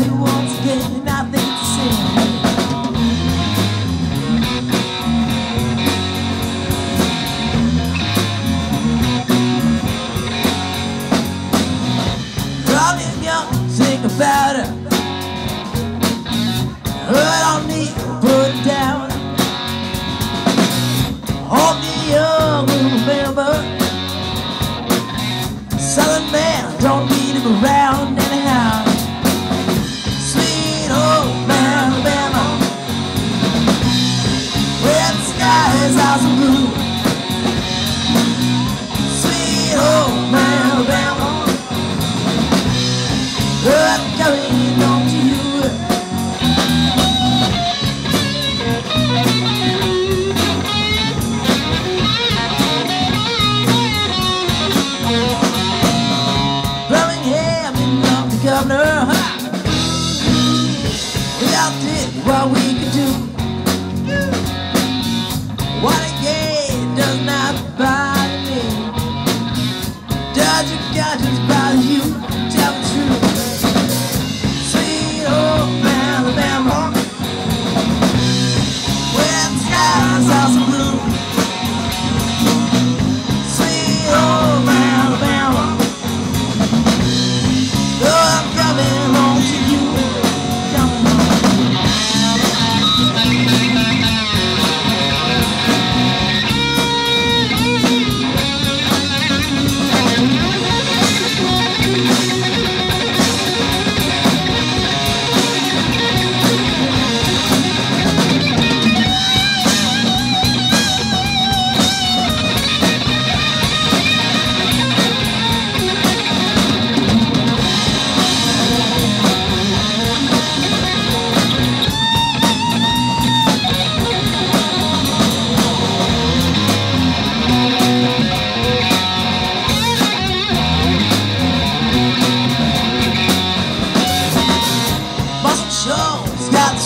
you once again, it's sin. Running young, think about it. Ha! We all did what we could do. What a game does not bother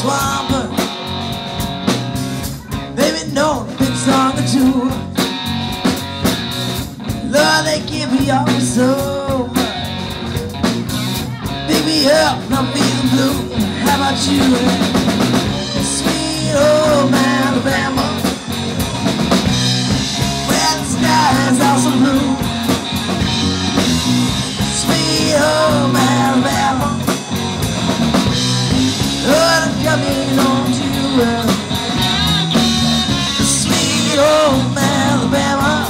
Shoals got the swamper. Baby, no big song or two. Lord, they give me all so much. Pick me up, I'm feeling blue. How about you? Sweet old Alabama. Coming home to you. Sweet old Alabama,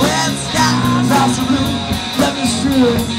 where the skies are blue, love is true.